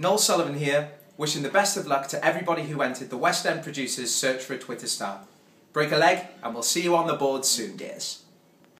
Noel Sullivan here, wishing the best of luck to everybody who entered the West End Producers Search for a Twitter Star. Break a leg, and we'll see you on the board soon, dears.